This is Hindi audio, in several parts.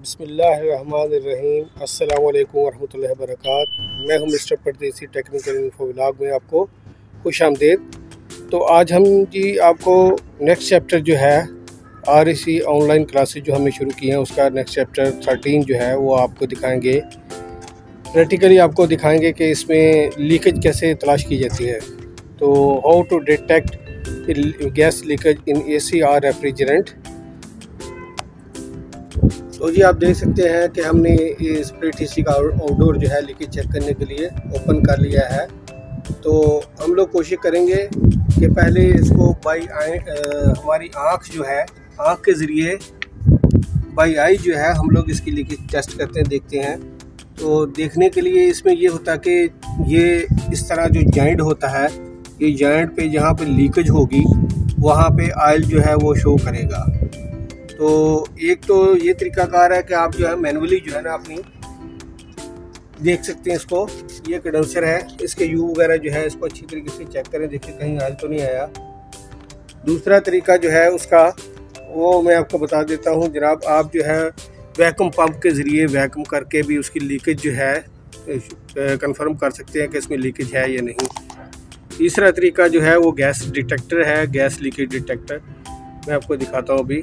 बसमीम अल्लाम वरहमल वरक मैं हूँ mister Pardesi technical info vlog में आपको खुश आमदेद। तो आज हम जी आपको नेक्स्ट चैप्टर जो है आर ऑनलाइन क्लासेज जो हमने शुरू की हैं, उसका नेक्स्ट चैप्टर थर्टीन जो है, वो आपको दिखाएँगे। प्रैक्टिकली आपको दिखाएँगे कि इसमें लीकेज कैसे तलाश की जाती है। तो how to detect gas leakage in A C R refrigerant तो जी, आप देख सकते हैं कि हमने इस टी का आउटडोर जो है लीकेज चेक करने के लिए ओपन कर लिया है। तो हम लोग कोशिश करेंगे कि पहले इसको बाई आई हमारी आँख जो है, आँख के ज़रिए बाई आई जो है, हम लोग इसकी लीकेज टेस्ट करते हैं, देखते हैं। तो देखने के लिए इसमें ये होता है कि ये इस तरह जो जॉइंट होता है, ये जॉइंट पे जहाँ पे लीकेज होगी, वहाँ पे आयल जो है वो शो करेगा। तो एक तो ये तरीकाकार है कि आप जो है मैनुअली जो है ना अपनी देख सकते हैं इसको। ये कंडेंसर है। इसके यू वगैरह जो है इसको अच्छी तरीके से चेक करें। देखिए, कहीं आज तो नहीं आया। दूसरा तरीका जो है उसका, वो मैं आपको बता देता हूँ जनाब, आप जो है वैक्यूम पंप के ज़रिए वैक्यूम करके भी उसकी लीकेज जो है कंफर्म कर सकते हैं कि इसमें लीकेज है या नहीं। तीसरा तरीका जो है वो गैस डिटेक्टर है गैस लीकेज डिटेक्टर मैं आपको दिखाता हूँ अभी।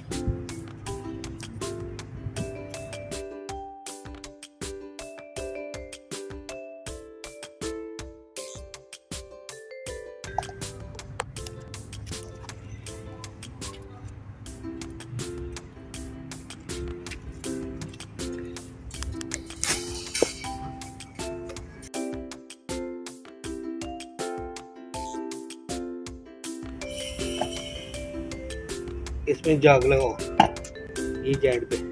इसमें जाग लगाओ। ये जेड पे।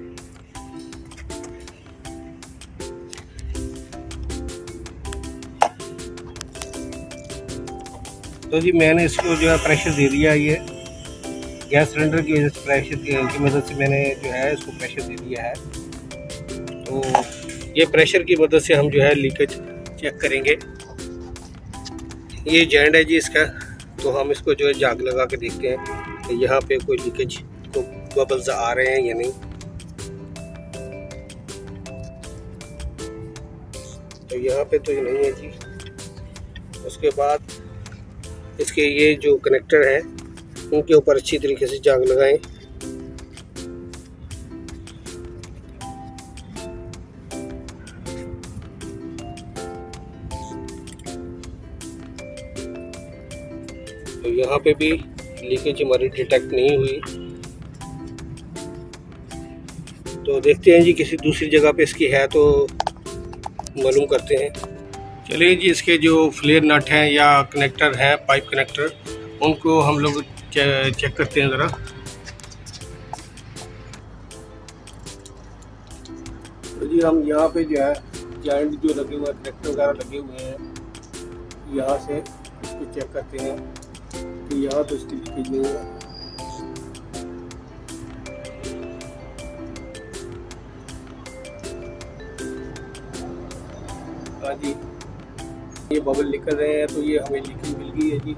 तो जी, मैंने इसको जो है प्रेशर दे दिया ये। गैस सिलेंडर की वजह से प्रेशर की मदद से मैंने जो है इसको प्रेशर दे दिया है। तो ये प्रेशर की मदद से हम जो है लीकेज चेक करेंगे। ये जैंड है जी इसका तो हम इसको जो है जाग लगा के देखते हैं। यहाँ पे कोई लीकेज को बबल्स आ रहे हैं या नहीं। तो यहाँ पे तो ये नहीं है जी। उसके बाद इसके ये जो कनेक्टर हैं, उनके ऊपर अच्छी तरीके से जाग लगाएँ। तो यहाँ पे भी लीकेज हमारी डिटेक्ट नहीं हुई। तो देखते हैं जी, किसी दूसरी जगह पे इसकी है तो मालूम करते हैं। चलिए जी, इसके जो फ्लेयर नट हैं या कनेक्टर हैं पाइप कनेक्टर उनको हम लोग चेक करते हैं ज़रा। तो जी, हम यहाँ पे जो है जॉइंट जो लगे हुए हैं कनेक्टर वगैरह लगे हुए हैं, यहाँ से इसको चेक करते हैं। है जी ये बबल निकल रहे हैं तो ये हमें लीकेज मिल गई है जी।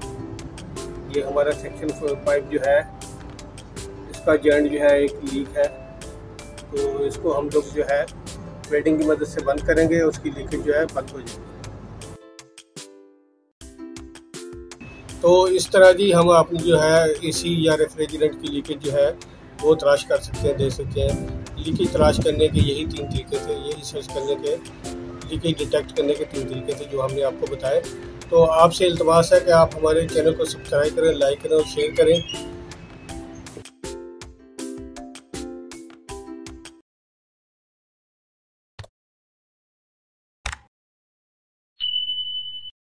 ये हमारा सेक्शन पाइप जो है, इसका जॉइंट जो है एक लीक है। तो इसको हम लोग जो है वेडिंग की मदद से बंद करेंगे, उसकी लीकेज जो है बंद हो जाएगी। तो इस तरह जी हम अपनी जो है एसी या रेफ्रिजरेंट की लीकेज जो है, वो तलाश कर सकते हैं देख सकते हैं। लीकेज तलाश करने के यही तीन तरीके थे, यही सर्च करने के लीकेज डिटेक्ट करने के तीन तरीके थे जो हमने आपको बताए। तो आपसे इल्तमास है कि आप हमारे चैनल को सब्सक्राइब करें लाइक करें और शेयर करें।